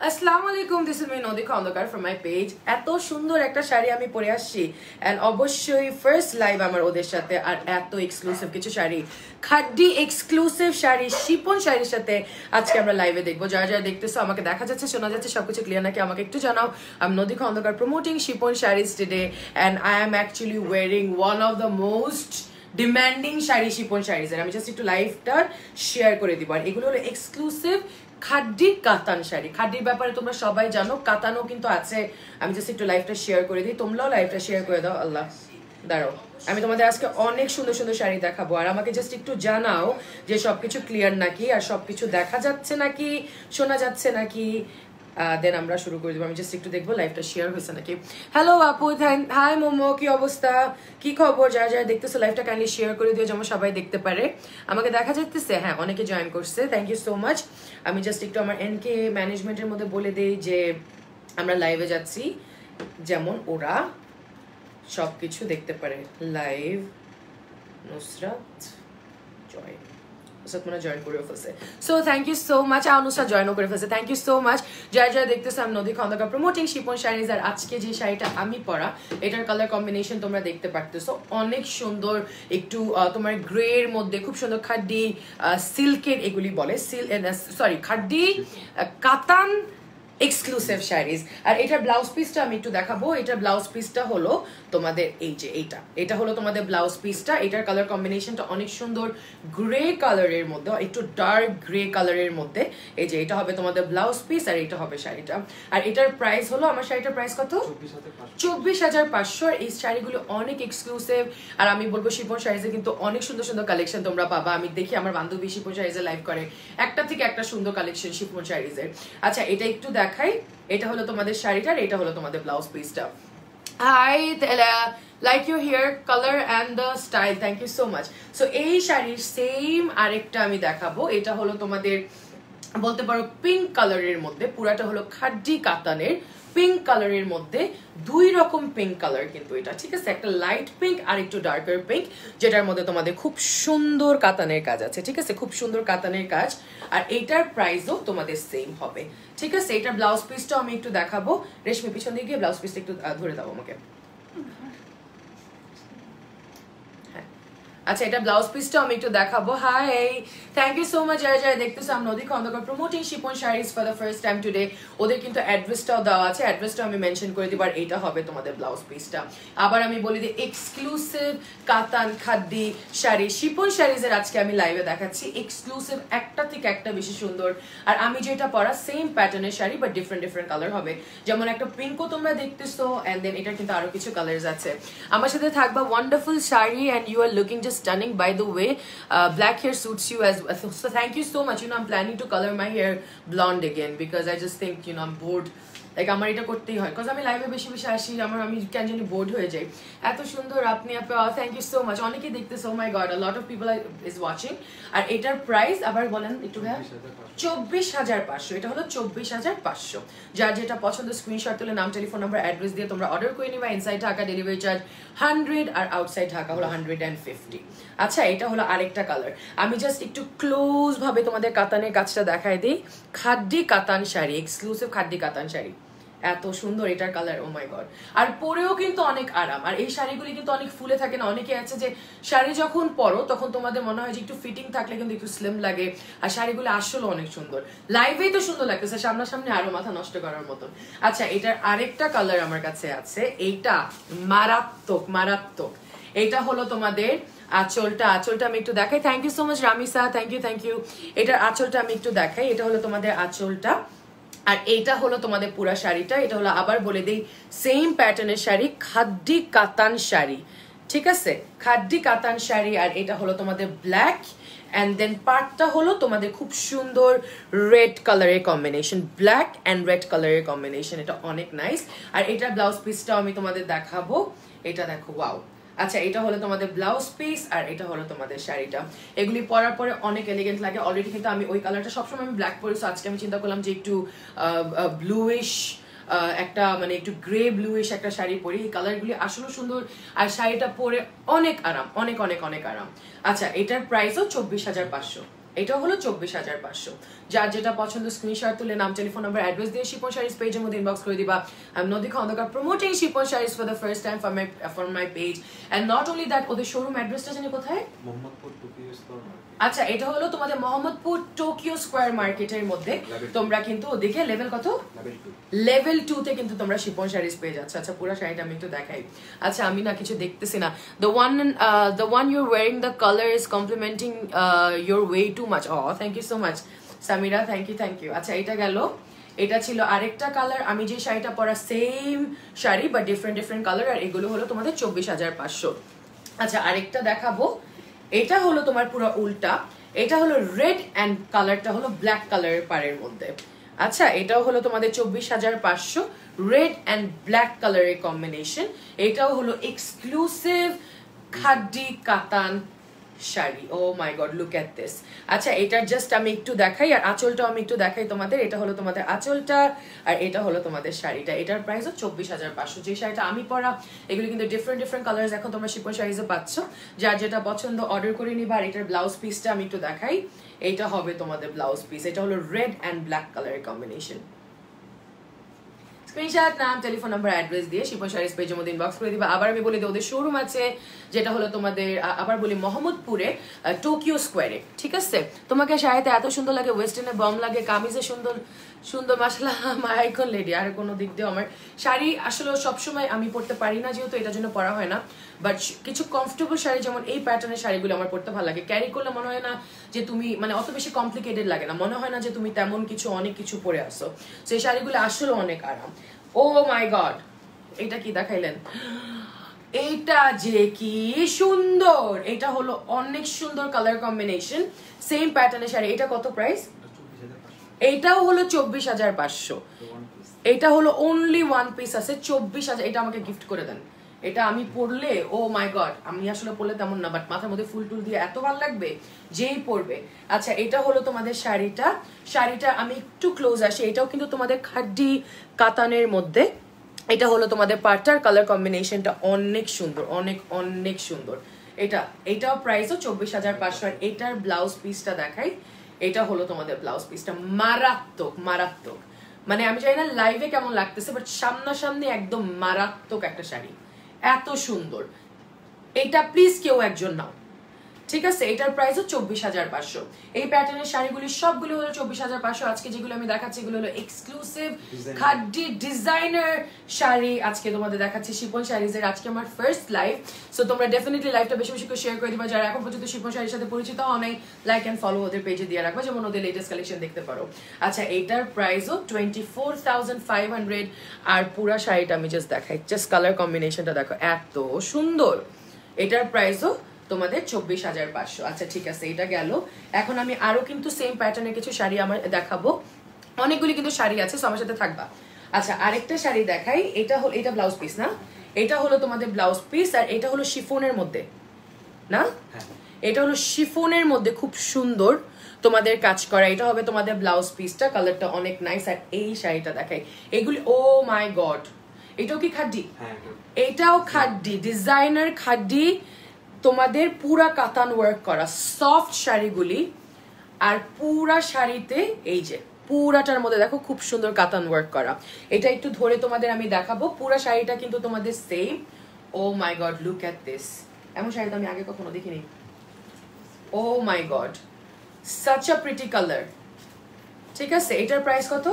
আসসালামু আলাইকুম this is me নদী খন্দকার ফ্রম মাই পেজ এত সুন্দর একটা শাড়ি আমি পরে আসছি। অ্যান্ড অবশ্যই ফার্স্ট লাইভ আমার ওদের সাথে, আর এত এক্সক্লুসিভ কিছু শাড়ি। খাড্ডি এক্সক্লুসিভ শাড়ি, শিপন শাড়ির সাথে আজকে আমরা লাইভে দেখব। যারা যারা দেখতেছো, আমাকে দেখা যাচ্ছে, শোনা যাচ্ছে, সবকিছু ক্লিয়ার নাকি আমাকে একটু জানাও। আমি Nodi Khandakar promoting chiffon saris today and I am actually wearing one of the most demanding sari, chiffon শাড়িজের আমি জাস্ট একটু লাইভটা শেয়ার করে দিব। আর এগুলো হলো এক্সক্লুসিভ খাড্ডি কাতান শাড়ি। খাড্ডির ব্যাপারে তোমরা সবাই জানো, কাতানও কিন্তু আছে। আমি জাস্ট একটু লাইফটা শেয়ার করে দিই। তোমরাও লাইফটা শেয়ার করে দাও, আল্লাহ। দাঁড়াও। আমি তোমাদের আজকে অনেক সুন্দর সুন্দর শাড়ি দেখাবো। আর আমাকে জাস্ট একটু জানাও যে সবকিছু ক্লিয়ার নাকি? আর সবকিছু দেখা যাচ্ছে নাকি? শোনা যাচ্ছে নাকি? দেন আমরা শুরু করে দেবো। আমি জাস্ট একটু দেখব লাইভটা শেয়ার হয়েছে নাকি? হ্যালো আপু হাই মোমো, কি অবস্থা? কি খবর? যারা যারা দেখতেছে লাইভটা কাইন্ডলি শেয়ার করে দিও যেমন সবাই দেখতে পারে। আমাকে দেখা যাচ্ছে হ্যাঁ অনেকে জয়েন করছে। থ্যাংক ইউ সো মাচ আমি জাস্ট একটু আমার এনকে ম্যানেজমেন্টের মধ্যে বলে দিই যে, আমরা লাইভে যাচ্ছি। যেমন ওরা সব কিছু দেখতে পারে। লাইভ নুসরাত জয় জয়েন করে ফেলছে। So thank you so much আর জয়েনও করে ফেলছে। থ্যাংক ইউ সো মাচ দেখতেছে আমি নদী প্রমোটিং শিপন শাড়িজ আর আজকে যে শাড়িটা আমি পরা, এটার কালার কম্বিনেশন তোমরা দেখতে পারতেছো। অনেক সুন্দর একটু তোমার গ্রে এর মধ্যে খুব সুন্দর খাড্ডি সিল্কের এগুলি বলে। সিল সরি খাড্ডি কাতান এক্সক্লুসিভ শাড়িজ। আর এটার ব্লাউজ পিসটা আমি একটু দেখাবো। এটার ব্লাউজ পিসটা হলো তোমাদের, এই যে এইটা। এটা হলো তোমাদের ব্লাউজ পিসটা এটার কালার কম্বিনেশনটা অনেক সুন্দর গ্রে কালারের মধ্যে, একটু ডার্ক গ্রে কালারের মধ্যে। এই যে এটা হবে তোমাদের ব্লাউজ পিস আর এটা হবে শাড়িটা। আর এটার প্রাইস হলো, আমার শাড়িটার প্রাইস কত? চব্বিশ হাজার পাঁচশো। এই শাড়িগুলো অনেক এক্সক্লুসিভ আর আমি বলব শিপন শাড়িজে কিন্তু অনেক সুন্দর সুন্দর কালেকশন তোমরা পাবা। আমি দেখি আমার বান্ধবী শিপন শাড়িজে লাইভ করে। একটা থেকে একটা সুন্দর কালেকশন শিপন শাড়িজের। আচ্ছা এটা একটু দেখাই। এটা হলো তোমাদের শাড়িটা আর এটা হলো তোমাদের ব্লাউজ পিসটা hi like you hair colour and the style thank you so much so এই শাড়ির সেম আরেকটা আমি দেখাবো। এটা হলো তোমাদের বলতে পারো পিঙ্ক কালারের মধ্যে। পুরাটা হলো খাড্ডি কাতানের। পিঙ্ক কালারের মধ্যে দুই রকম পিঙ্ক কালার কিন্তু এটা, ঠিক আছে? একটা লাইট পিঙ্ক আর একটু ডার্কার পিঙ্ক যেটার মধ্যে তোমাদের খুব সুন্দর কাতানের কাজ আছে, ঠিক আছে? খুব সুন্দর কাতানের কাজ, আর এইটার প্রাইসও তোমাদের সেম হবে, ঠিক আছে? এটার ব্লাউজ পিসটাও আমি একটু দেখাবো। রেশমি, পিছন দিয়ে গিয়ে ব্লাউজ পিসটা একটু ধরে দাও আমাকে। আচ্ছা এটা ব্লাউজ পিসটাও আমি একটু দেখাবো। Hi thank you so much যারা যারা দেখতেছো আমি Nodi Khondokar promoting Shipon saris for the first time today ওদের কিন্তু অ্যাড্রেসটাও দেওয়া আছে। অ্যাড্রেসটাও আমি মেনশন করে দিব, আর এটা হবে তোমাদের ব্লাউজ পিসটা আবার আমি বলি দিই এক্সক্লুসিভ কাতান খাদ্দি শাড়ি। শিপন শাড়িজের আজকে আমি লাইভে দেখাচ্ছি। এক্সক্লুসিভ একটা থেকে একটা বেশি সুন্দর। আর আমি যেটা পরা সেম প্যাটার্নের sari but different different colour হবে। যেমন একটা পিঙ্কও তোমরা দেখতেছো অ্যান্ড দেন এটা কিন্তু আরও কিছু কালার্স আছে। আমার সাথে থাকবা wonderful sari and you are looking just stunning by the way. Uh, black hair suits you as well so thank you so much. You know i'm planning to color my hair blonde again because i just think you know i'm bored like আমার এটা করতেই হয়। Because আমি লাইভে বেশি বেশি আসি, আমার, আমি কেন জানি বোর্ড হয়ে যাই। এত সুন্দর আপনি থ্যাংক ইউ সো মাচ অনেকেই দেখতে so my god lot of people is watching আর এটার প্রাইস আবার বলেন একটু ভাইয়া, চব্বিশ হাজার পাঁচশো। এটা হলো চব্বিশ হাজার পাঁচশো। যার যেটা পছন্দ স্ক্রিনশট তুলে নাম টেলিফোন নাম্বার অ্যাড্রেস দিয়ে তোমরা অর্ডার করে নিবা। Inside Dhaka delivery charge hundred আর আউটসাইড ঢাকা হলো হান্ড্রেড অ্যান্ড ফিফটি আচ্ছা এটা হলো আরেকটা কালার আমি জাস্ট একটু ক্লোজ ভাবে তোমাদের কাতানের কাজটা দেখাই দিই। খাদ্যি কাতান শাড়ি এক্সক্লুসিভ খাদ্যি কাতান শাড়ি। এত সুন্দর এটার কালার ও মাই গড আর পরেও কিন্তু অনেক আরাম। আর এই শাড়িগুলি কিন্তু অনেক ফুলে থাকে না। অনেকে আছে যে শাড়ি যখন পরো, তখন তোমাদের মনে হয় যে একটু ফিটিং থাকলে কিন্তু একটু স্লিম লাগে। আর শাড়িগুলো আসলে অনেক সুন্দর। লাইভেই তো সুন্দর লাগতেছে, সামনাসামনি আরও মাথা নষ্ট করার মতন। আচ্ছা এটার আরেকটা কালার আমার কাছে আছে। এইটা মারাত্মক মারাত্মক। এইটা হলো তোমাদের আঁচলটা। আঁচলটা আমি একটু দেখাই। Thank you so much Ramisa. Thank you thank you এটার আঁচলটা আমি একটু দেখাই। এটা হলো তোমাদের আঁচলটা। আর এইটা হলো তোমাদের পুরা শাড়িটা, এটা হলো আবার বলে দিই সেম প্যাটার্নের শাড়ি খাদ্যি কাতান শাড়ি, ঠিক আছে? খাদ্যি কাতান শাড়ি আর এটা হলো তোমাদের ব্ল্যাক অ্যান্ড দেন পার্টটা হলো তোমাদের খুব সুন্দর রেড কালারের কম্বিনেশন ব্ল্যাক অ্যান্ড রেড কালারের কম্বিনেশন এটা অনেক নাইস আর এটা ব্লাউজ পিসটাও আমি তোমাদের দেখাবো, এটা দেখো ওয়াও আচ্ছা এটা হলো তোমাদের ব্লাউজ পিস আর এটা হলো তোমাদের শাড়িটা। এগুলি পরার পরে অনেক এলিগেন্ট লাগে। অলরেডি কিন্তু আমি ওই কালারটা সবসময় আমি ব্ল্যাক পরি আজকে আমি চিন্তা করলাম যে একটু ব্লুইশ একটা মানে একটু গ্রে ব্লুইশ একটা শাড়ি পরি। এই কালারগুলি আসলে সুন্দর আর শাড়িটা পরে অনেক আরাম, অনেক অনেক অনেক আরাম। আচ্ছা এটার প্রাইসও চব্বিশ হাজার পাঁচশো। এটা হলো চব্বিশ হাজার পাঁচশো। যার যেটা পছন্দ স্ক্রিনশট তুলে নাম টেলিফোন নাম্বার অ্যাড্রেস দিয়ে শিপন শাড়িস পেজের মধ্যে ইনবক্স করে দিবা। আমি Nodi Khondokar promoting Shipon saris for the first time for my for my page and not only that ওদের শোরুম অ্যাড্রেসটা জানি কোথায়? মোহাম্মদপুর আচ্ছা এটা হলো তোমাদের মোহাম্মদপুর টোকিও স্কোয়ার মার্কেটের মধ্যে। তোমরা কিন্তু ওদিকে লেভেল কত? লেভেল টু তে কিন্তু তোমরা শিপন শাড়িজ পেয়ে যাচ্ছ। আচ্ছা পুরো শাড়িটা আমি একটু দেখাই। আচ্ছা আমি না কিছু দেখতেছি না। The one the one your wearing the colour is complementing your way too much oh thank you so much Samira thank you thank you আচ্ছা এটা গেল। এটা ছিল আরেকটা কালার আমি যে শাড়িটা পরা same sari but different different colour আর এগুলো হলো তোমাদের চব্বিশ হাজার পাঁচশো। আচ্ছা আরেকটা দেখাবো। এটা হলো তোমার পুরো উল্টা, এটা হলো রেড অ্যান্ড কালারটা হলো ব্ল্যাক কালারের পাড়ের মধ্যে। আচ্ছা এটাও হলো তোমাদের চব্বিশ হাজার পাঁচশো রেড অ্যান্ড ব্ল্যাক কালারের কম্বিনেশন এটাও হলো exclusive khaddi katan sari. Oh my god look at this আচ্ছা এটার জাস্ট আমি একটু দেখাই, আর আঁচলটাও আমি একটু দেখাই তোমাদের। এটা হলো তোমাদের আঁচলটা, আর এটা হলো তোমাদের শাড়িটা। এটার প্রাইস হচ্ছে চব্বিশ হাজার পাঁচশো। যে শাড়িটা আমি পরা, এগুলো কিন্তু ডিফারেন্ট ডিফারেন্ট কালার্স এখন তোমরা শিপন শাড়িজে পাচ্ছ। যার যেটা পছন্দ অর্ডার করে নিবা। আর এটার ব্লাউজ পিসটা আমি একটু দেখাই। এইটা হবে তোমাদের ব্লাউজ পিস এটা হলো রেড অ্যান্ড ব্ল্যাক কালারের কম্বিনেশন স্ক্রিনশট নাম টেলিফোন নাম্বার অ্যাড্রেস দিয়ে শিপন শাড়িস পেজের মধ্যে ইনবক্স করে দিবা। আবার আমি বলি দিই ওদের শোরুম আছে। যেটা হলো তোমাদের আবার বলি মোহাম্মদপুরে টোকিও স্কোয়ারে, ঠিক আছে? তোমাকে শাড়িতে এত সুন্দর লাগে, ওয়েস্টার্নে বম লাগে, কামিজে সুন্দর সুন্দর মাসালা মাই আইকন লেডি, আর কোনো দিক দিয়ে আমার শাড়ি আসলে সবসময় আমি পরতে পারি না, যেহেতু এটার জন্য পরা হয় না বাট কিছু কমফোর্টেবল শাড়ি, যেমন এই প্যাটার্নের শাড়িগুলো আমার পরতে ভালো লাগে। ক্যারি করলে মনে হয় না যে তুমি মানে অত বেশি কমপ্লিকেটেড লাগে না, মনে হয় না যে তুমি তেমন কিছু, অনেক কিছু পরে আসো সেই শাড়িগুলো আসলে অনেক আরাম। ও মাই গড এটা কি দেখাইলেন? এইটা যে কি সুন্দর। এটা হলো অনেক সুন্দর কালার কম্বিনেশন সেম প্যাটার্নের শাড়ি। এটা কত প্রাইস এইটাও হলো চব্বিশ হাজার পাঁচশো। এটা হলো অনলি ওয়ান পিস আছে, চব্বিশ হাজার এটা আমাকে গিফট করে দেন। এটা আমি পরলে, ও মাই গড আমি আসলে পরলে তেমন না বাট মাথার মধ্যে ফুল টুল দিয়ে এত ভালো লাগবে, যেই পরবে। আচ্ছা এটা হলো তোমাদের শাড়িটা। শাড়িটা আমি একটু ক্লোজ আসি, এটাও কিন্তু তোমাদের খাড্ডি কাতানের মধ্যে। এটা হলো তোমাদের পার্টার কালার কম্বিনেশনটা অনেক সুন্দর, অনেক অনেক সুন্দর। এটা, এটাও প্রাইসও চব্বিশ হাজার পাঁচশো এটার ব্লাউজ পিসটা দেখাই। এটা হলো তোমাদের ব্লাউজ পিসটা মারাত্মক মারাত্মক। মানে আমি জানি না লাইভে কেমন লাগতেছে বাট সামনাসামনি একদম মারাত্মক একটা শাড়ি। এত সুন্দর। এটা প্লিজ কেউ একজন নাও। ঠিক আছে এটার প্রাইস প্রাইসও চব্বিশ হাজার পাঁচশো। এই প্যাটার্নের শাড়িগুলি সবগুলো হলো চব্বিশ হাজার পাঁচশো। আজকে যেগুলো আমি দেখাচ্ছি এগুলো হলো এক্সক্লুসিভ. খাড্ডি ডিজাইনার শাড়ি আজকে তোমাদের দেখাচ্ছি শিপন শাড়িজের আজকে আমার ফার্স্ট লাইভ সো তোমরা ডেফিনেটলি লাইভটা বেশি বেশি করে শেয়ার করে দিবা। যারা এখন পর্যন্ত শিপন শাড়ির সাথে পরিচিত হও নাই লাইক অ্যান্ড ফলো ওদের পেজে দিয়ে রাখবা যেমন ওদের লেটেস্ট কালেকশন দেখতে পারো। আচ্ছা এইটার প্রাইসও twenty four thousand five hundred আর পুরা শাড়িটা আমি জাস্ট দেখাই জাস্ট কালার কম্বিনেশনটা দেখো এত সুন্দর। এটার প্রাইসও তোমাদের চব্বিশ হাজার পাঁচশো। আচ্ছা ঠিক আছে এটা গেল। এখন আমি আরও কিন্তু সেম প্যাটার্নের কিছু শাড়ি আমার দেখাবো। অনেকগুলি কিন্তু শাড়ি আছে so আমার সাথে থাকবা। আচ্ছা আরেকটা শাড়ি দেখাই। এটা হলো এটা ব্লাউজ পিস না? এটা হলো তোমাদের ব্লাউজ পিস আর এটা হলো শিফনের মধ্যে না? হ্যাঁ। এটা হলো শিফনের মধ্যে খুব সুন্দর তোমাদের কাজ করা। এটা হবে তোমাদের ব্লাউজ পিসটা কালারটা অনেক নাইস আর এই শাড়িটা দেখাই। এগুলি ও মাই গড এটাও কি খাড্ডি? হ্যাঁ এটাও। খাড্ডি ডিজাইনার খাড্ডি। তোমাদের পুরা কাতান ওয়ার্ক করা। সফট শাড়িগুলি আর পুরা শাড়িতে এই যে, পুরাটার মধ্যে দেখো খুব সুন্দর কাতান ওয়ার্ক করা। এটা একটু ধরে তোমাদের আমি দেখাবো। পুরা শাড়িটা কিন্তু তোমাদের same oh my god look at this এমন শাড়ি তো আমি আগে কখনো দেখিনি। ও my god such a pretty colour ঠিক আছে? এটার প্রাইস কত?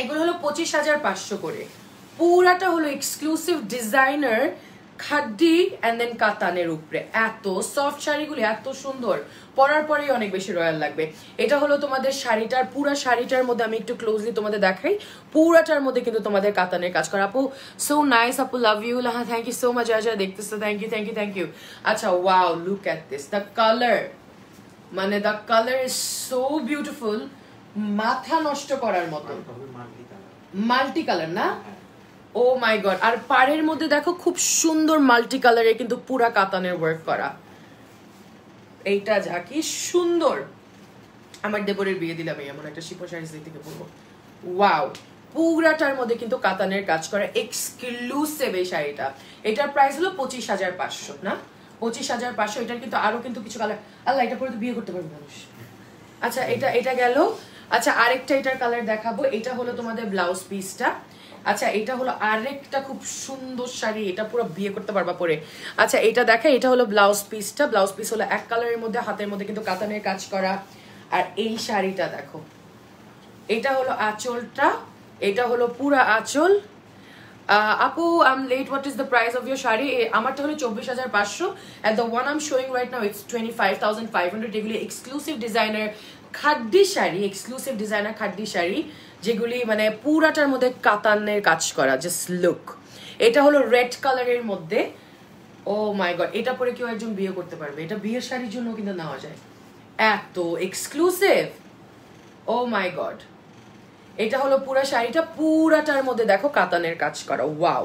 এগুলো হলো পঁচিশ হাজার পাঁচশো করে। পুরাটা হলো exclusive designer khaddi and then কাতানের উপরে। এত সফট শাড়িগুলি এত সুন্দর। পরার পরেই অনেক বেশি রয়্যাল লাগবে। এটা হলো তোমাদের শাড়িটার পুরা শাড়িটার মধ্যে আমি একটু ক্লোজলি তোমাদের দেখাই। পুরাটার মধ্যে কিন্তু তোমাদের কাতানের কাজ করা। আপু সো নাইস আপু লাভ ইউ হ্যাঁ থ্যাংক ইউ সো মাচ যারা দেখতেছো thank you thank you thank you আচ্ছা wow look at this the colour মানে the colour is so beautiful মাথা নষ্ট করার মতো। মাল্টি কালার না? হ্যাঁ। ও মাই গড, আর পাড়ের মধ্যে দেখো খুব সুন্দর মাল্টি কালারের কিন্তু পুরা কাতানের ওয়ার্ক করা। এইটা যা, কি সুন্দর। আমার দেবরের বিয়ে দিলাম এমন একটা শিল্প শাড়ি থেকে পরবো। ওয়াও পুরাটার মধ্যে কিন্তু কাতানের কাজ করা এক্সক্লুসিভ এই শাড়িটা। এটার প্রাইস হলো পঁচিশ হাজার পাঁচশো, না? পঁচিশ হাজার পাঁচশো, এটার কিন্তু আরও কিন্তু কিছু কালার আল্লাহ, এটা পরে তো বিয়ে করতে পারবে মানুষ। আচ্ছা এটা এটা গেল। আচ্ছা আরেকটা এটার কালার দেখাবো। এটা হলো তোমাদের ব্লাউজ পিসটা আচ্ছা এটা হলো আরেকটা খুব সুন্দর শাড়ি, এটা পুরো বিয়ে করতে পারবা পরে। আচ্ছা এটা দেখা, এটা হলো ব্লাউজ পিসটা। ব্লাউজ পিস হলো এক কালারের মধ্যে, হাতের মধ্যে কিন্তু কাতানের কাজ করা। আর এই শাড়িটা দেখো, এটা হলো আঁচলটা, এটা হলো পুরা আঁচল। আপু I'm late what is the price of your sari? আমারটা হলো চব্বিশ হাজার পাঁচশো। And the one I'm showing right now it's twenty five thousand five hundred এগুলি exclusive designer khaddi sari exclusive designer khaddi sari. যেগুলি মানে পুরাটার মধ্যে কাতানের কাজ করা জাস্ট লুক এটা হলো রেড কালারের মধ্যে ও মাই গড এটা পরে কেউ একজন বিয়ে করতে পারবে। এটা বিয়ের শাড়ির জন্য কিন্তু নেওয়া যায়। এত এক্সক্লুসিভ ও মাই গড এটা হলো পুরা শাড়িটা, পুরাটার মধ্যে দেখো কাতানের কাজ করা ওয়াও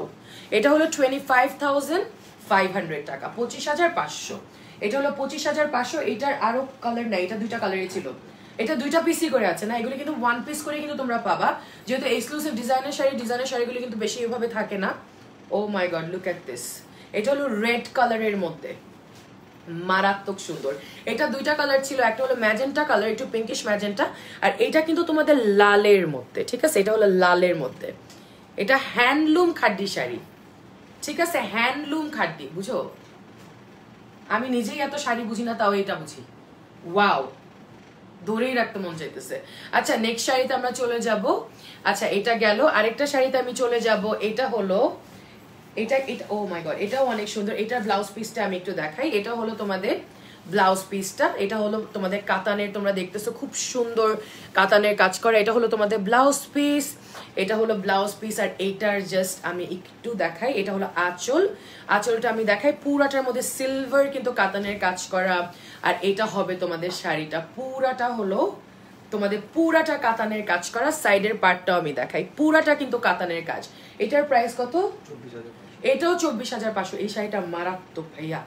এটা হলো twenty five thousand five hundred টাকা, পঁচিশ হাজার পাঁচশো। এটা হলো পঁচিশ হাজার পাঁচশো, এটার আরও কালার নাই, এটা দুইটা কালারই ছিল। এটা দুইটা পিসই করে আছে, না? এগুলো কিন্তু ওয়ান পিস করে কিন্তু তোমরা পাবা। যেহেতু এক্সক্লুসিভ ডিজাইনের শাড়ি ডিজাইনের শাড়িগুলো কিন্তু বেশি এভাবে থাকে না। ও my god look at this এটা হলো রেড কালারের মধ্যে। মারাত্মক সুন্দর। এটা দুইটা কালার ছিল, একটা হলো ম্যাজেন্টা কালার একটু পিঙ্কিশ ম্যাজেন্টা আর এটা কিন্তু তোমাদের লালের মধ্যে, ঠিক আছে? এটা হলো লালের মধ্যে। এটা হ্যান্ডলুম খাড্ডি শাড়ি। ঠিক আছে? হ্যান্ডলুম খাড্ডি, বুঝো? আমি নিজেই এত শাড়ি বুঝি না, তাও এটা বুঝি। ওয়াও ধরেই রাখতে মন চাইতেছে। আচ্ছা নেক্সট শাড়িতে আমরা চলে যাব। আচ্ছা এটা গেল। আরেকটা শাড়িতে আমি চলে যাব। এটা হলো, এটা এটা ও মাই গড এটাও অনেক সুন্দর। এটার ব্লাউজ পিসটা আমি একটু দেখাই। এটা হলো তোমাদের ব্লাউজ পিসটা এটা হলো তোমাদের কাতানের তোমরা দেখতেছো খুব সুন্দর কাতানের কাজ করা। এটা হলো তোমাদের ব্লাউজ পিস এটা হলো ব্লাউজ পিস আর এইটার জাস্ট আমি একটু দেখাই। এটা হলো আঁচল। আঁচলটা আমি দেখাই পুরাটার মধ্যে সিলভার কিন্তু কাতানের কাজ করা। আর এটা হবে তোমাদের শাড়িটা। পুরাটা হলো তোমাদের পুরাটা কাতানের কাজ করা। সাইডের পার্টটাও আমি দেখাই। পুরাটা কিন্তু কাতানের কাজ। এটার প্রাইস কত? চব্বিশ হাজার এটাও চব্বিশ হাজার পাঁচশো। এই শাড়িটা মারাত্মক ভাইয়া।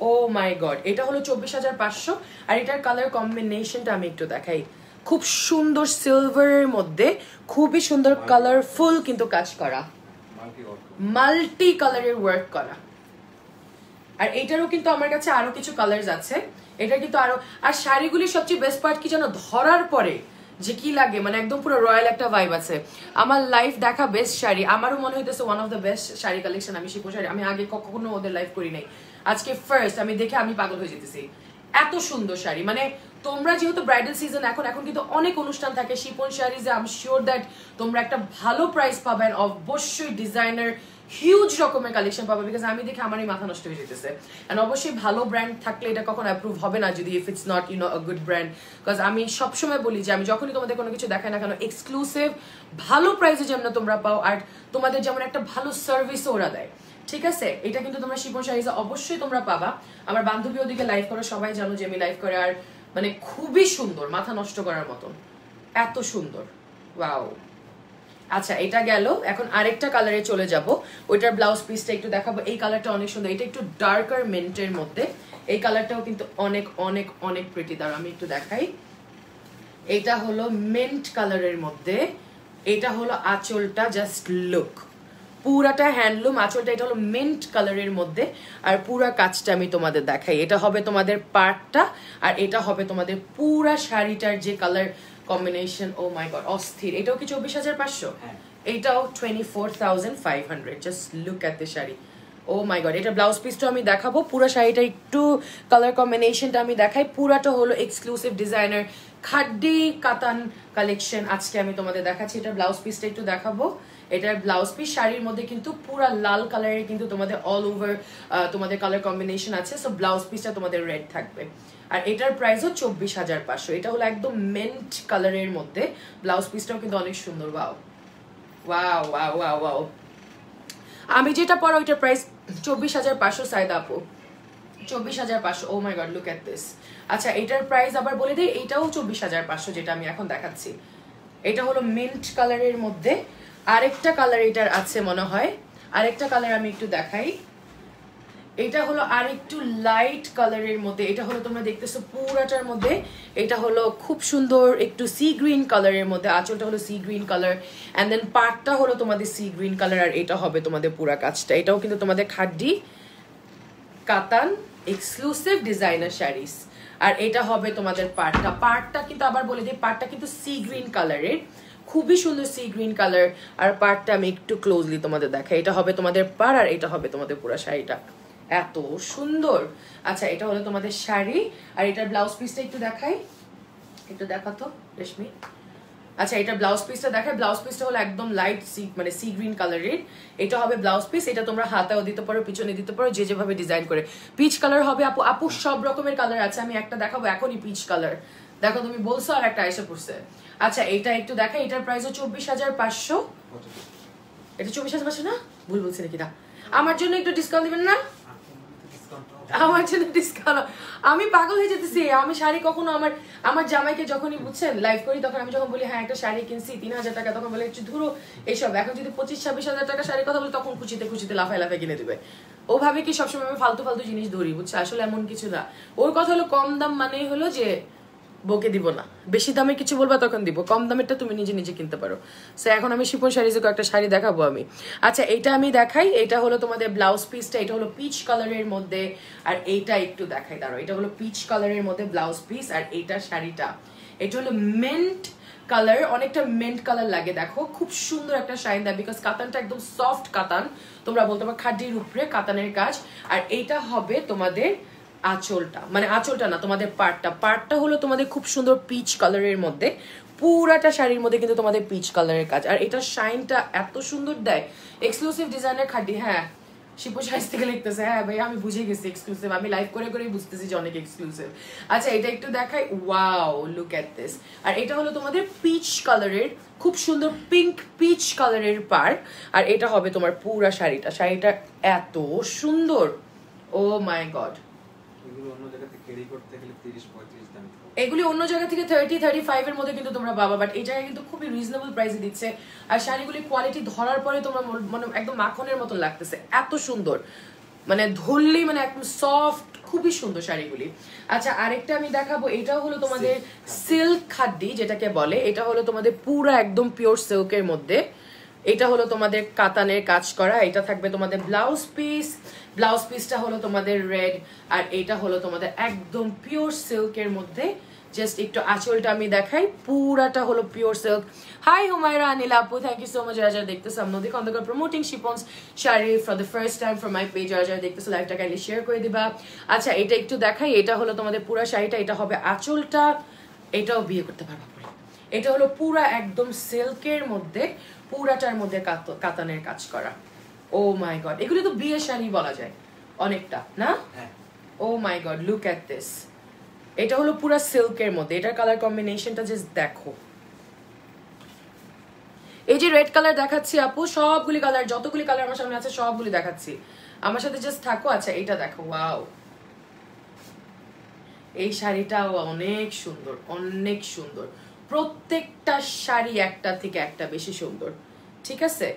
ও মাই গড এটা হলো চব্বিশ হাজার পাঁচশো আর এটার কালার কম্বিনেশনটা আমি একটু দেখাই। খুব সুন্দর সিলভারের মধ্যে খুবই সুন্দর কালারফুল কিন্তু কাজ করা। মাল্টি কালারের ওয়ার্ক করা। আর এটারও কিন্তু আমার কাছে আরও কিছু কালার্স আছে। এটা কিন্তু আরও আর শাড়িগুলির সবচেয়ে বেস্ট পার্ট কি জানো? ধরার পরে যে কি লাগে মানে একদম পুরো রয়্যাল একটা ভাইব আছে। আমার লাইফ দেখা বেস্ট শাড়ি। আমারও মনে হইতেছে one of the best sari collection আমি শিপো শাড়ি। আমি আগে কখনো ওদের লাইফ করি নাই। আজকে ফার্স্ট আমি দেখে আমি পাগল হয়ে যেতেছি। এত সুন্দর শাড়ি মানে তোমরা যেহেতু ব্রাইডাল সিজন এখন এখন কিন্তু অনেক অনুষ্ঠান থাকে। শিপন শাড়িজে আই এম শিওর দ্যাট তোমরা একটা ভালো প্রাইস পাবেন অবশ্যই ডিজাইনার হিউজ রকমের কালেকশন পাবে বিকজ আমি দেখে আমারই মাথা নষ্ট হয়ে যেতেছে। অ্যান্ড অবশ্যই ভালো ব্র্যান্ড থাকলে এটা কখন অ্যাপ্রুভ হবে না যদি if it's not you know a good brand because আমি সবসময় বলি যে, আমি যখনই তোমাদের কোনো কিছু দেখাই না কেন এক্সক্লুসিভ ভালো প্রাইসে যেমন তোমরা পাও, আর তোমাদের যেমন একটা ভালো সার্ভিসও ওরা দেয়। ঠিক আছে? এটা কিন্তু তোমরা শিপন শাড়িজে অবশ্যই তোমরা পাবা। আমার বান্ধবী ওদিকে লাইভ করে, সবাই জানো যে আমি লাইভ করে আর মানে খুবই সুন্দর, মাথা নষ্ট করার মতন। এত সুন্দর। ওয়াও আচ্ছা এটা গেল। এখন আরেকটা কালারে চলে যাব। ওইটার ব্লাউজ পিসটা একটু দেখাবো। এই কালারটা অনেক সুন্দর। এটা একটু ডার্কার মেন্টের মধ্যে। এই কালারটাও কিন্তু অনেক অনেক অনেক প্রিটি দাঁড় আমি একটু দেখাই। এটা হলো মেন্ট কালারের মধ্যে। এটা হলো আঁচলটা জাস্ট লুক পুরাটা হ্যান্ডলুম আঁচলটা এটা হলো মিন্ট কালারের মধ্যে। আর পুরা কাজটা আমি তোমাদের দেখাই। এটা হবে তোমাদের পার্টটা আর এটা হবে তোমাদের পুরা শাড়িটার যে colour combination oh my god অস্থির। এটাও কি চব্বিশ হাজার পাঁচশো। এইটাও twenty four thousand five hundred just look at the sari. Oh my god এটা ব্লাউজ পিসটা আমি দেখাবো। পুরো শাড়িটা একটু কালার কম্বিনেশনটা আমি দেখাই। পুরাটা হলো এক্সক্লুসিভ ডিজাইনার খাড্ডি কাতান কালেকশন আজকে আমি তোমাদের দেখাচ্ছি। এটা ব্লাউজ পিসটা একটু দেখাবো। এটার ব্লাউজ পিস শাড়ির মধ্যে কিন্তু পুরা লাল কালারের কিন্তু তোমাদের অল ওভার তোমাদের কালার কম্বিনেশন আছে। সো ব্লাউজ পিসটা তোমাদের রেড থাকবে। আর এটার প্রাইসও চব্বিশ হাজার পাঁচশো। এটা হলো একদম মেন্ট কালারের মধ্যে। ব্লাউজ পিসটাও কিন্তু অনেক সুন্দর। ওয়াও ওয়াও আমি যেটা পড়া ওইটার প্রাইস চব্বিশ হাজার পাঁচশো, সাইদ আপু। চব্বিশ হাজার পাঁচশো। ও my god look at this আচ্ছা এটার প্রাইস আবার বলে দিই, এটাও চব্বিশ হাজার পাঁচশো যেটা আমি এখন দেখাচ্ছি। এটা হলো মিন্ট কালারের মধ্যে। আরেকটা কালার এটার আছে মনে হয়। আরেকটা কালার আমি একটু দেখাই। এটা হলো আরেকটু লাইট কালারের মধ্যে। এটা হলো তোমরা দেখতেছো পুরাটার মধ্যে। এটা হলো খুব সুন্দর একটু সি গ্রিন কালারের মধ্যে। আঁচলটা হলো sea green colour and then পার্টটা হলো তোমাদের সি গ্রিন কালার আর এটা হবে তোমাদের পুরা কাজটা। এটাও কিন্তু তোমাদের খাড্ডি, কাতান এক্সক্লুসিভ ডিজাইনার শাড়িস। আর এটা হবে তোমাদের পার্টটা পার্টটা কিন্তু আবার বলে দিই পার্টটা কিন্তু সি গ্রিন কালারের খুবই সুন্দর সি গ্রিন কালার আর পার্টটা আমি একটু ক্লোজলি তোমাদের দেখাই। এটা হবে তোমাদের পার আর এটা হবে তোমাদের পুরো শাড়িটা। এত সুন্দর। আচ্ছা এটা হলো তোমাদের শাড়ি। আর এটার ব্লাউজ পিসটা একটু দেখাই। একটু দেখাতো রেশমি। আচ্ছা এটা ব্লাউজ পিসটা দেখায় ব্লাউজ পিসটা হলো একদম লাইট সি মানে সি গ্রিন কালারের এটা হবে ব্লাউজ পিস এটা তোমরা হাতেও দিতে পারো, পিছনে দিতে পারো, যে যেভাবে ডিজাইন করে। পিচ কালার হবে আপু। আপু, সব রকমের কালার আছে। আমি একটা দেখাবো, এখনই পিচ কালার দেখো তুমি বলছো আর একটা এসে পড়ছে। আচ্ছা এটা একটু দেখা, এটার প্রাইস চব্বিশ হাজার পাঁচশো। এটা চব্বিশ হাজার পাঁচশো না? ভুল বলছি নাকি? না আমার জন্য একটু ডিসকাউন্ট দিবেন না? আমার জন্য ডিসকাউন্ট আমি পাগল হয়ে যেতেছি। আমি শাড়ি কখনো আমার আমার জামাইকে যখনই বুঝছেন লাইভ করি, তখন আমি যখন বলি হ্যাঁ একটা শাড়ি কিনছি, তিন হাজার টাকা তখন বলে, একটু ধরো এইসব এখন যদি পঁচিশ ছাব্বিশ হাজার টাকা শাড়ির কথা বলি, তখন খুশিতে খুশিতে লাফায় লাফায় কিনে দিবে। ও ভাবে কি সবসময় আমি ফালতু ফালতু জিনিস ধরি, বুঝছে? আসলে এমন কিছু না। ওর কথা হলো কম দাম মানেই হলো যে বকে দিব না। বেশি দামে কিছু বলবা তখন দিব, কম দামেরটা তুমি নিজে নিজে কিনতে পারো। সো এখন আমি শিপন শাড়িজে কয়েকটা শাড়ি দেখাবো আমি। আচ্ছা এটা আমি দেখাই এটা হলো তোমাদের ব্লাউজ পিসটা এটা হলো পিচ কালারের মধ্যে, আর এইটা একটু দেখাই দাঁড়ো এটা হলো পিচ কালারের মধ্যে ব্লাউজ পিস আর এইটা শাড়িটা। এটা হলো মেন্ট কালার অনেকটা মেন্ট কালার লাগে, দেখো, খুব সুন্দর একটা শাইন দেয় বিকজ কাতানটা একদম সফট কাতান, তোমরা বলতে পারো খাড্ডির উপরে কাতানের কাজ। আর এইটা হবে তোমাদের আঁচলটা মানে আঁচলটা না, তোমাদের পার্টটা পার্টটা হলো তোমাদের খুব সুন্দর পিচ কালারের মধ্যে। পুরাটা শাড়ির মধ্যে কিন্তু তোমাদের পিচ কালারের কাজ। আর এটা শাইনটা এত সুন্দর দেয়। এক্সক্লুসিভ ডিজাইনের খাড্ডি হ্যাঁ শিপু সাইজ থেকে লিখতেছে হ্যাঁ ভাই, আমি বুঝে গেছি এক্সক্লুসিভ আমি লাইভ করে করেই বুঝতেছি যে অনেক এক্সক্লুসিভ আচ্ছা এটা একটু দেখাই। ওয়াও লুক এট দিস আর এটা হলো তোমাদের পিচ কালারের খুব সুন্দর পিঙ্ক পিচ কালারের পার আর এটা হবে তোমার পুরা শাড়িটা। শাড়িটা এত সুন্দর। ও মাই গড এগুলো অন্য জায়গা থেকে ক্যারি করতে গেলে তিরিশ পঁয়ত্রিশ দাম এগুলি অন্য জায়গা থেকে থার্টি থার্টি ফাইভ এর মধ্যে কিন্তু তোমরা পাবা বাট এই জায়গায় কিন্তু খুবই রিজনেবল প্রাইসে দিচ্ছে। আর শাড়িগুলি কোয়ালিটি ধরার পরে তোমরা মানে একদম মাখনের মতো লাগতেছে। এত সুন্দর। মানে ধরলেই মানে একদম সফট খুবই সুন্দর শাড়িগুলি। আচ্ছা আরেকটা আমি দেখাবো এটা হলো তোমাদের সিল্ক খাদ্দি যেটাকে বলে এটা হলো তোমাদের পুরো একদম পিওর সিল্কের মধ্যে। এটা হলো তোমাদের কাতানের কাজ করা, এটা থাকবে তোমাদের ব্লাউজ পিস ব্লাউজ পিসটা হলো তোমাদের রেড আর এটা হলো তোমাদের একদম পিওর সিল্কের মধ্যে জাস্ট একটু আঁচলটা আমি দেখাই, পুরাটা হলো pure silk hi Humaira Anil আপু থ্যাংক ইউ সো মাচ যারা যারা দেখতেছো আমি Nodi Khondokar promoting Shipon's sari for the first time for my page যারা যারা দেখতেছো লাইভটা কাইন্ডলি শেয়ার করে দিবা। আচ্ছা এটা একটু দেখাই, এটা হলো তোমাদের পুরা শাড়িটা, এটা হবে আঁচলটা, এটাও বিয়ে করতে পারবা এটা হলো পুরা একদম সিল্কের মধ্যে পুরাটার মধ্যে কাত- কাতানের কাজ করা। ও মাই গড এগুলো তো বিয়ে শাড়ি বলা যায় অনেকটা না? ও my god look at this এটা হলো পুরা সিল্কের মধ্যে এটার কালার কম্বিনেশনটা জাস্ট দেখো। এই যে রেড কালার দেখাচ্ছি আপু সবগুলি কালার যতগুলি কালার আমার সামনে আছে সবগুলি দেখাচ্ছি। আমার সাথে জাস্ট থাকো আচ্ছা এটা দেখো ওয়াও এই শাড়িটাও অনেক সুন্দর অনেক সুন্দর। প্রত্যেকটা শাড়ি একটা থেকে একটা বেশি সুন্দর। ঠিক আছে?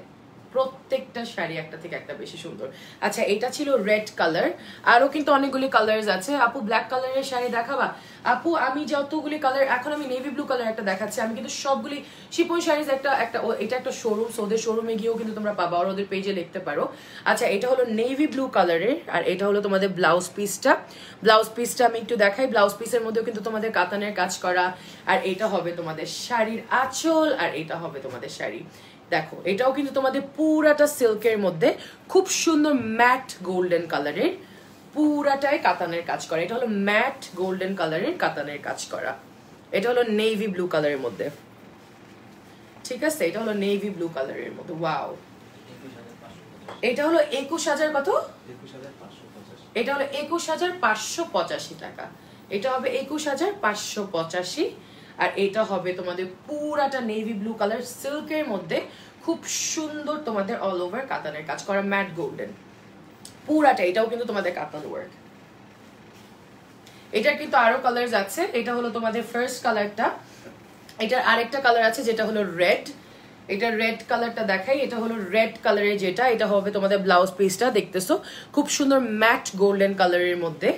প্রত্যেকটা শাড়ি একটা থেকে একটা বেশি সুন্দর। আচ্ছা এটা ছিল রেড কালার আরও কিন্তু অনেকগুলি কালার্স আছে। আপু ব্ল্যাক কালারের শাড়ি দেখাবা? আপু, আমি যতগুলি কালার এখন আমি নেভি ব্লু কালার একটা দেখাচ্ছি। আমি কিন্তু সবগুলি শিপন শাড়িজ একটা একটা এটা একটা শোরুম ওদের শোরুমে গিয়েও কিন্তু তোমরা পাবা আর ওদের পেজে লিখতে পারো। আচ্ছা এটা হলো নেভি ব্লু কালারের আর এটা হলো তোমাদের ব্লাউজ পিসটা ব্লাউজ পিসটা আমি একটু দেখাই। ব্লাউজ পিসের মধ্যেও কিন্তু তোমাদের কাতানের কাজ করা, আর এটা হবে তোমাদের শাড়ির আঁচল, আর এটা হবে তোমাদের শাড়ি। দেখো, এটাও কিন্তু তোমাদের পুরাটা সিল্কের মধ্যে খুব সুন্দর ম্যাট গোল্ডেন কালারের, পুরাটাই কাতানের কাজ করা। এটা হলো ম্যাট গোল্ডেন কালারের কাতানের কাজ করা। এটা হলো নেভি ব্লু কালারের মধ্যে। ঠিক আছে? এটা হলো নেভি ব্লু কালারের মধ্যে। ওয়াও। এটা হলো একুশ হাজার কত? এটা হলো একুশ হাজার পাঁচশো পঁচাশি টাকা। এটা হবে একুশ হাজার পাঁচশো পঁচাশি আর এটা হবে তোমাদের পুরাটা নেভি ব্লু কালার সিল্কের মধ্যে খুব সুন্দর তোমাদের অল ওভার কাতানের কাজ করা ম্যাট গোল্ডেন পুরাটা, এটাও কিন্তু তোমাদের কাতান ওয়ার্ক এটার কিন্তু আরও কালার আছে, এটা হলো তোমাদের ফার্স্ট কালারটা এটার আরেকটা কালার আছে যেটা হলো রেড এটা রেড কালারটা দেখাই, এটা হলো রেড কালারের যেটা, এটা হবে তোমাদের ব্লাউজ পিসটা দেখতেছো? খুব সুন্দর ম্যাট গোল্ডেন কালারের মধ্যে।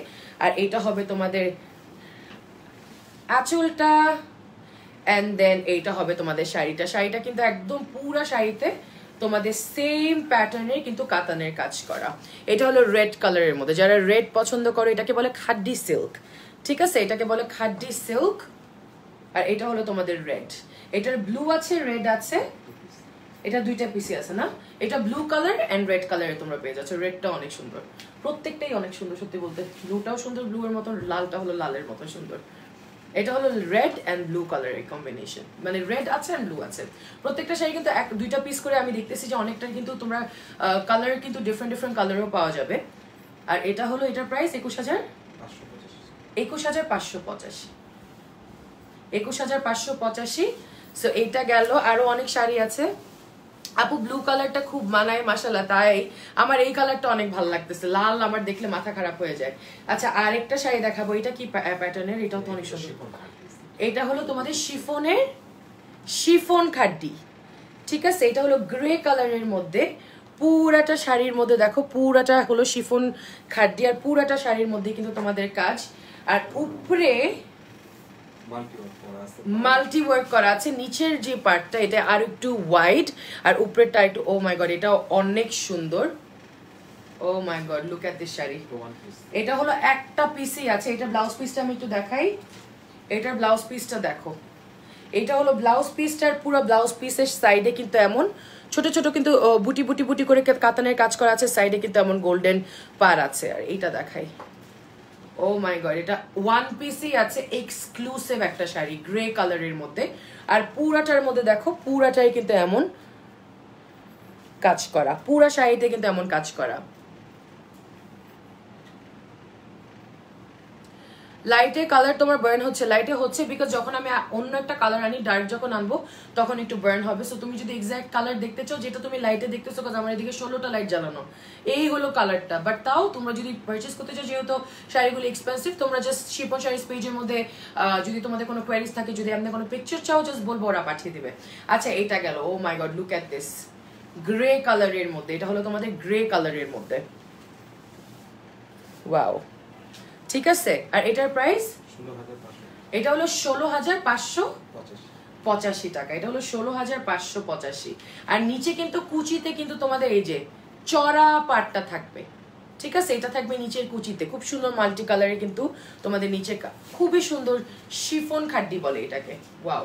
আর এটা হবে তোমাদের আঁচলটা অ্যান্ড দেন এইটা হবে তোমাদের শাড়িটা। শাড়িটা কিন্তু একদম পুরা শাড়িতে তোমাদের সেম প্যাটার্নের কিন্তু কাতানের কাজ করা। এটা হলো রেড কালারের মধ্যে। যারা রেড পছন্দ করে, এটাকে বলে খাড্ডি সিল্ক ঠিক আছে? এটাকে বলে খাড্ডি সিল্ক আর এটা হলো তোমাদের রেড এটার ব্লু আছে রেড আছে। এটা দুইটা পিসি আছে, না? এটা ব্লু কালার এন্ড রেড কালারে তোমরা পেয়ে যাচ্ছ। রেডটা অনেক সুন্দর। প্রত্যেকটাই অনেক সুন্দর, সত্যি বলতে। ব্লুটাও সুন্দর ব্লু এর মতন, লালটা হলো লালের মতো সুন্দর। এটা হলো রেড অ্যান্ড ব্লু কালারের কম্বিনেশন মানে রেড আছে অ্যান্ড ব্লু আছে। প্রত্যেকটা শাড়ি কিন্তু এক, দুইটা পিস করে আমি দেখতেছি যে অনেকটা কিন্তু তোমরা কালার কিন্তু ডিফারেন্ট ডিফারেন্ট কালারও পাওয়া যাবে। আর এটা হলো এটার প্রাইস একুশ হাজার একুশ হাজার পাঁচশো পঁচাশি। একুশ হাজার পাঁচশো পঁচাশি। সো এইটা গেল আরও অনেক শাড়ি আছে। আপু ব্লু কালারটা খুব মানায় মাসালা তাই। আমার এই কালারটা অনেক ভালো লাগতেছে। লাল আমার দেখলে মাথা খারাপ হয়ে যায়। আচ্ছা আরেকটা শাড়ি দেখাবো। এটা কি প্যাটার্নের এটাও তো অনেক সুন্দর। এটা হলো তোমাদের শিফনের শিফন খাড্ডি। ঠিক আছে? এটা হলো গ্রে কালারের মধ্যে। পুরাটা শাড়ির মধ্যে দেখো পুরাটা হলো শিফন খাড্ডি আর পুরাটা শাড়ির মধ্যে কিন্তু তোমাদের কাজ। আর উপরে মাল্টি ওয়ার্ক করা আছে। নিচের যে পার্টটা এটা আর একটু ওয়াইড আর উপরেরটা একটু ও মাই গড এটা অনেক সুন্দর। ও my god look at this sari. এটা হলো একটা পিসই আছে। এটা ব্লাউজ পিসটা আমি একটু দেখাই। এটার ব্লাউজ পিসটা দেখো। এটা হলো ব্লাউজ পিসটার পুরো ব্লাউজ পিসের সাইডে কিন্তু এমন। ছোট ছোট কিন্তু বুটি বুটি বুটি করে কাতানের কাজ করা আছে। সাইডে কিন্তু এমন গোল্ডেন পার আছে। আর এইটা দেখাই। ও মাই গড এটা ওয়ান পিসই আছে এক্সক্লুসিভ একটা শাড়ি গ্রে কালারের মধ্যে। আর পুরাটার মধ্যে দেখো, পুরাটাই কিন্তু এমন কাজ করা। পুরা শাড়িতে কিন্তু এমন কাজ করা। লাইটে কালার তোমার বার্ন হচ্ছে। লাইটে হচ্ছে বিকজ যখন আমি অন্য একটা কালার আনি ডার্ক যখন আনব, তখন একটু বার্ন হবে। সো তুমি যদি এক্সাক্ট কালার দেখতে চাও, যেটা তুমি লাইটে দেখতেছো কাজ আমার এদিকে ষোলোটা লাইট জ্বালানো। এই হলো কালারটা বাট তাও তোমরা যদি পারচেস করতে চাও, যেহেতু শাড়িগুলো এক্সপেন্সিভ তোমরা জাস্ট শিপন শাড়ির পেজের মধ্যে যদি তোমাদের কোনো কোয়ারিজ থাকে, যদি আপনি কোনো পিকচার চাও জাস্ট বলব, ওরা পাঠিয়ে দিবে। আচ্ছা এটা গেল। ও my god look at this grey কালারের মধ্যে। এটা হলো তোমাদের গ্রে কালারের মধ্যে। ওয়াও ঠিক আছে? আর এটার প্রাইস এটা হলো ষোলো হাজার পাঁচশো পঁচাশি টাকা। এটা হলো ষোলো হাজার পাঁচশো পঁচাশি। আর নিচে কিন্তু কুচিতে কিন্তু তোমাদের এই যে চড়া পাটটা থাকবে। ঠিক আছে? এটা থাকবে নিচের কুচিতে। খুব সুন্দর মাল্টি কালারে কিন্তু তোমাদের নিচে খুবই সুন্দর শিফন খাড্ডি বলে এটাকে। ওয়াও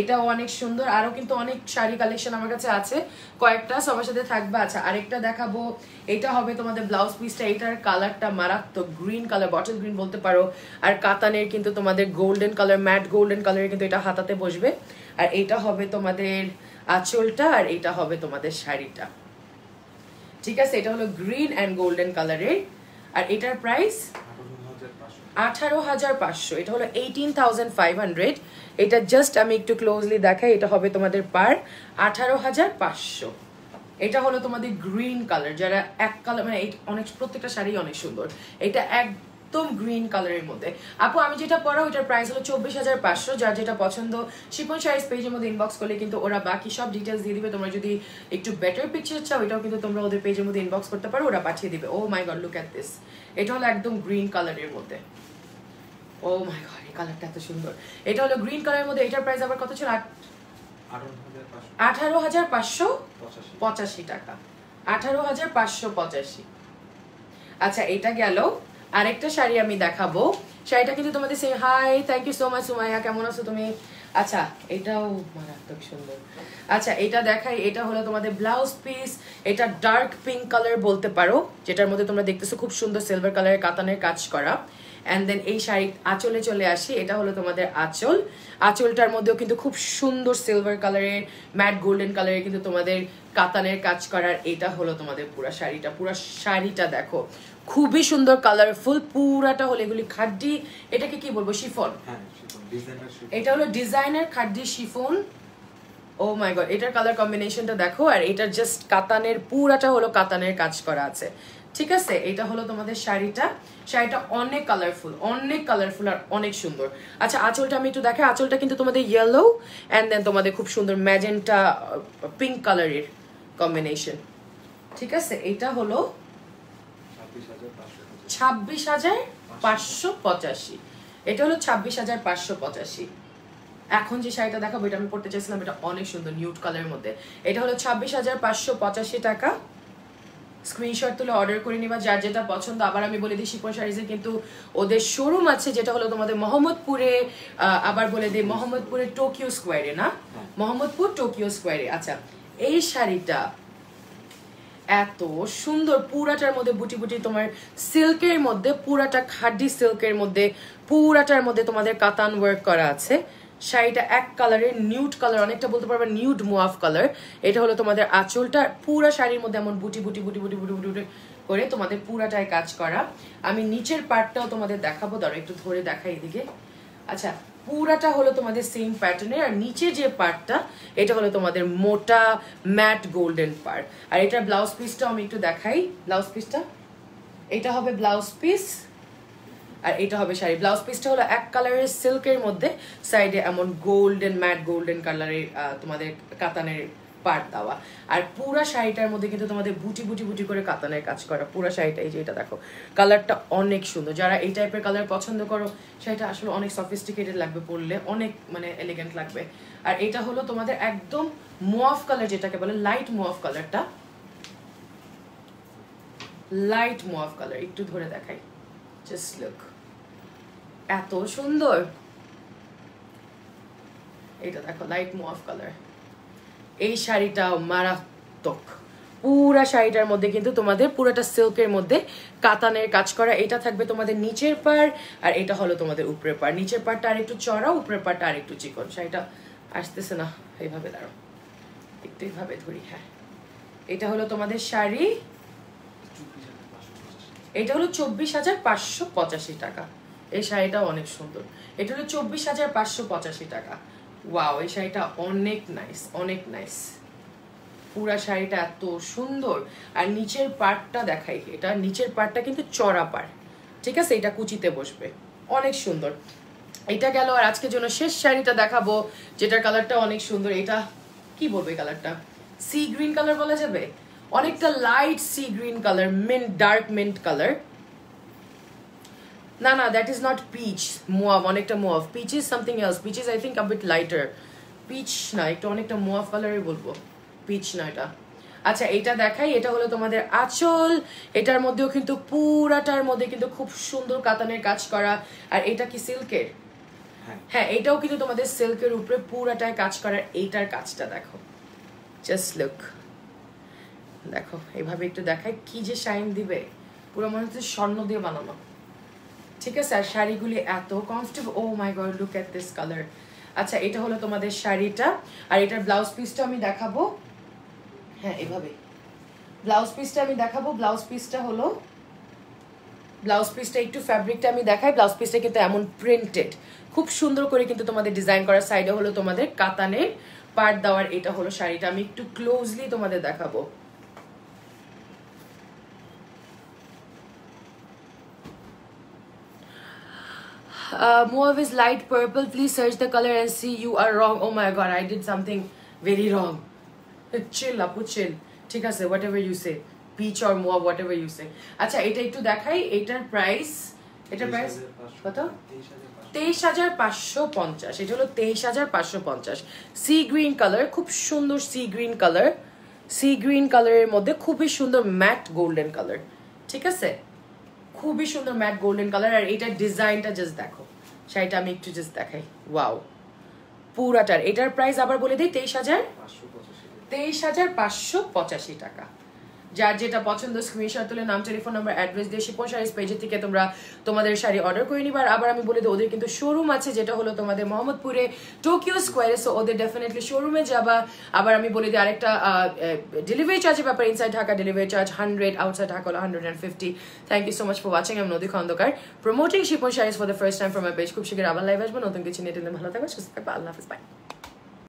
এটাও অনেক সুন্দর। আরও কিন্তু অনেক শাড়ি কালেকশন আমার কাছে আছে। কয়েকটা সবার সাথে থাকবে। আচ্ছা আরেকটা দেখাবো। এটা হবে তোমাদের ব্লাউজ পিসটা এটার কালারটা মারাত্মক গ্রিন কালার বটল গ্রিন বলতে পারো। আর কাতানের কিন্তু তোমাদের গোল্ডেন কালার ম্যাট গোল্ডেন কালারের কিন্তু এটা হাতাতে বসবে। আর এটা হবে তোমাদের আঁচলটা আর এটা হবে তোমাদের শাড়িটা। ঠিক আছে? এটা হলো গ্রিন অ্যান্ড গোল্ডেন কালারের আর এটার প্রাইস আঠারো হাজার পাঁচশো। এটা হলো এইটিন থাউজেন্ড ফাইভ হান্ড্রেড এটা জাস্ট আমি একটু ক্লোজলি দেখাই, এটা হবে তোমাদের পার আঠারো হাজার পাঁচশো। এটা হলো তোমাদের গ্রিন কালার যারা এক কালার মানে অনেক, প্রত্যেকটা শাড়ি অনেক সুন্দর। এটা একদম গ্রিন কালারের মধ্যে। আপু, আমি যেটা পড়া ওইটার প্রাইস হলো চব্বিশ হাজার পাঁচশো। যার যেটা পছন্দ, শিপন শাড়িস পেজের মধ্যে ইনবক্স করলে কিন্তু ওরা বাকি সব ডিটেলস দিয়ে দিবে। তোমরা যদি একটু বেটার পিকচার চাও, এটাও কিন্তু তোমরা ওদের পেজের মধ্যে ইনবক্স করতে পারো, ওরা পাঠিয়ে দিবে। ও my god look at this এটা হলো একদম গ্রিন কালারের মধ্যে। ও মাই গড এই কালারটা এত সুন্দর। এটা হলো গ্রিন কালারের মধ্যে এটার প্রাইস আবার কত ছিল? আঠারো হাজার পাঁচশো পাঁচশো টাকা। আঠারো হাজার পাঁচশো পঁচাশি। আচ্ছা এটা গেল। আরেকটা শাড়ি আমি দেখাবো। শাড়িটা কিন্তু তোমাদের say hi thank you so much Sumaiya. কেমন আছো তুমি? আচ্ছা এটাও মারাত্মক সুন্দর। আচ্ছা এটা দেখাই। এটা হলো তোমাদের ব্লাউজ পিস এটা ডার্ক পিঙ্ক কালার বলতে পারো, যেটার মধ্যে তোমরা দেখতেছো খুব সুন্দর সিলভার কালারের কাতানের কাজ করা। অ্যান্ড দেন এই শাড়ি আঁচলে চলে আসি এটা হলো তোমাদের আঁচল। আঁচলটার মধ্যেও কিন্তু খুব সুন্দর সিলভার কালারের ম্যাট গোল্ডেন কালারের কিন্তু তোমাদের কাতানের কাজ করার এটা হলো তোমাদের পুরা শাড়িটা। পুরা শাড়িটা দেখো খুবই সুন্দর কালারফুল পুরাটা হলো এগুলি খাড্ডি। এটাকে কি বলব শিফন? হ্যাঁ এটা হলো designer khaddi chiffon. Oh my god এটার কালার কম্বিনেশনটা দেখো আর এটার জাস্ট কাতানের পুরাটা হলো কাতানের কাজ করা আছে। ঠিক আছে, এটা হলো তোমাদের শাড়িটা। শাড়িটা অনেক কালারফুল অনেক কালারফুল আর অনেক সুন্দর। আচ্ছা আঁচলটা আমি একটু দেখাই। আঁচলটা কিন্তু তোমাদের ইয়েলো অ্যান্ড দেন তোমাদের খুব সুন্দর ম্যাজেন্টা পিঙ্ক কালারের কম্বিনেশন ঠিক আছে, এটা হলো ছাব্বিশ হাজার পাঁচশো পঁচাশি। এটা হলো ছাব্বিশ হাজার পাঁচশো পঁচাশি। এখন যে শাড়িটা দেখাবো, এটা আমি পড়তে চাইছিলাম, এটা অনেক সুন্দর নিউট কালারের মধ্যে। এটা হলো ছাব্বিশ হাজার পাঁচশো পঁচাশি টাকা। স্ক্রিনশট তুলে অর্ডার করে নিবা, যার যেটা পছন্দ। আবার আমি বলে দিই, শিপন শাড়িজে কিন্তু ওদের শোরুম আছে, যেটা হলো তোমাদের মোহাম্মদপুরে আবার বলে দিই, মোহাম্মদপুরে টোকিও স্কোয়ারে না? মোহাম্মদপুর টোকিও স্কোয়ারে আচ্ছা এই শাড়িটা এত সুন্দর, পুরাটার মধ্যে বুটি বুটি তোমার সিল্কের মধ্যে, পুরাটা খাড্ডি সিল্কের মধ্যে, পুরাটার মধ্যে তোমাদের কাতান ওয়ার্ক করা আছে। শাড়িটা এক কালারের নিউড কালার অনেকটা বলতে পারবে নিউড মুয়াফ কালার এটা হলো তোমাদের আঁচলটা। পুরা শাড়ির মধ্যে এমন বুটি বুটি বুটি বুটি বুটি বুটি করে তোমাদের পুরাটায় কাজ করা। আমি নিচের পার্টটাও তোমাদের দেখাবো। ধরো, একটু ধরে দেখাই এদিকে। আচ্ছা পুরাটা হলো তোমাদের সেম প্যাটার্নের আর নিচে যে পার্টটা এটা হলো তোমাদের মোটা ম্যাট গোল্ডেন পার্ট আর এটার ব্লাউজ পিসটাও আমি একটু দেখাই। ব্লাউজ পিসটা এটা হবে ব্লাউজ পিস আর এটা হবে শাড়ি। ব্লাউজ পিসটা হলো এক কালারের সিল্কের মধ্যে সাইডে এমন গোল্ডেন ম্যাট গোল্ডেন কালারের তোমাদের কাতানের পার্ট দেওয়া। আর পুরা শাড়িটার মধ্যে কিন্তু তোমাদের বুটি বুটি বুটি করে কাতানের কাজ করা। পুরা শাড়িটা, এই যে এটা দেখো। কালারটা অনেক সুন্দর। যারা এই টাইপের কালার পছন্দ করো শাড়িটা আসলে অনেক সফিস্টিকেটেড লাগবে পরলে, অনেক মানে এলিগেন্ট লাগবে। আর এটা হলো তোমাদের একদম মোয়াফ কালার যেটাকে বলে লাইট মোয়াফ কালারটা লাইট মোয়াফ কালার একটু ধরে দেখাই। জাস্ট লুক এত সুন্দর। এটা দেখো লাইট মোয়াফ কালার এই শাড়িটা মারাত্মক। পুরা শাড়িটার মধ্যে কিন্তু তোমাদের পুরোটা সিল্কের মধ্যে কাতানের কাজ করা, এটা থাকবে তোমাদের নিচের পার আর এটা হলো তোমাদের উপরের পার নিচের পারটা আর একটু চড়া উপরের পারটা আর একটু চিকন। শাড়িটা আসতেছে না, এইভাবে দাঁড়ো একটু এইভাবে ধরি হ্যাঁ। এটা হলো তোমাদের শাড়ি, এটা হলো চব্বিশ হাজার পাঁচশো পঁচাশি টাকা। এই শাড়িটাও অনেক সুন্দর। এটা হলো চব্বিশ হাজার পাঁচশো পঁচাশি টাকা। ওয়াও এই শাড়িটা অনেক নাইস অনেক নাইস পুরা শাড়িটা এত সুন্দর। আর নিচের পার্টটা দেখাই এটা নিচের পার্টটা কিন্তু চড়া পাড়। ঠিক আছে? এটা কুচিতে বসবে। অনেক সুন্দর। এটা গেল আর আজকের জন্য শেষ শাড়িটা দেখাবো, যেটার কালারটা অনেক সুন্দর। এটা কি বলবে কালারটা সি গ্রিন কালার বলা যাবে? অনেকটা light sea green colour mint dark mint colour না না that is not peach mauve অনেকটা mauve peach is something else peach is I think a bit lighter peach না একটু অনেকটা মোয়াভ কালারই বলব। পিচ না এটা। আচ্ছা এটা দেখাই এটা হলো তোমাদের আঁচল। এটার মধ্যেও কিন্তু পুরাটার মধ্যে কিন্তু খুব সুন্দর কাতানের কাজ করা। আর এটা কি সিল্কের? হ্যাঁ। হ্যাঁ এটাও কিন্তু তোমাদের সিল্কের উপরে পুরাটায় কাজ করার এইটার কাজটা দেখো। জাস্ট লুক দেখো এইভাবে একটু দেখায় কি যে শাইন দিবে। পুরো মনে হচ্ছে স্বর্ণ দিয়ে বানানো। ঠিক আছে? আর শাড়িগুলি এত comfortable oh my god look at this colour আচ্ছা এটা হলো তোমাদের শাড়িটা। আর এটার ব্লাউজ পিসটা আমি দেখাবো। হ্যাঁ এভাবে। ব্লাউজ পিসটা আমি দেখাবো। ব্লাউজ পিসটা হলো ব্লাউজ পিসটা একটু ফ্যাব্রিকটা আমি দেখাই। ব্লাউজ পিসটা কিন্তু এমন প্রিন্টেড খুব সুন্দর করে কিন্তু তোমাদের ডিজাইন করার সাইডে হলো তোমাদের কাতানের পার্ট দেওয়ার এটা হলো শাড়িটা। আমি একটু ক্লোজলি তোমাদের দেখাবো। Uh, Mauve is light purple. Please search the color and see you are wrong. Oh my god, I did something very wrong. chill, Apu, chill. ঠিক আছে whatever you say. Peach or mauve, whatever you say. আচ্ছা এটা একটু দেখাই এটার price এটার price কত তেইশ হাজার পাঁচশো পঞ্চাশ এটা হলো তেইশ হাজার পাঁচশো পঞ্চাশ সি গ্রিন কালার খুব সুন্দর sea green colour sea green কালারের মধ্যে খুবই সুন্দর ম্যাট গোল্ডেন কালার ঠিক আছে খুবই সুন্দর ম্যাট গোল্ডেন কালার আর এটার ডিজাইনটা জাস্ট দেখো। শাড়িটা আমি একটু জাস্ট দেখাই। ওয়াও পুরাটার। এটার প্রাইস আবার বলে দিই তেইশ হাজার তেইশ হাজার পাঁচশো পঁচাশি টাকা। যার যেটা পছন্দ স্ক্রিনশট তুলে নাম টেলিফোন নাম্বার অ্যাড্রেস দিয়ে শিপন শাড়ির পেজে থেকে তোমরা তোমাদের শাড়ি অর্ডার করে নিবার আবার আমি বলে দিই ওদের কিন্তু শোরুম আছে, যেটা হলো তোমাদের মোহাম্মদপুরে টোকিও স্কোয়ারে সো ওদের ডেফিনেটলি শোরুমে যাবা। আবার আমি বলে দিই আরেকটা ডেলিভারি চার্জের ব্যাপার inside Dhaka delivery charge hundred outside Dhaka হলো hundred and fifty thank you so much for watching আমি Nodi Khondokar promoting Shipon saris for the first time for my page খুব শীঘ্র আবার লাইভ আসব। নতুন কিছু নিয়ে ভালো থাকবে সুস্থ থাকবে আল্লাহ হাফিজ বাই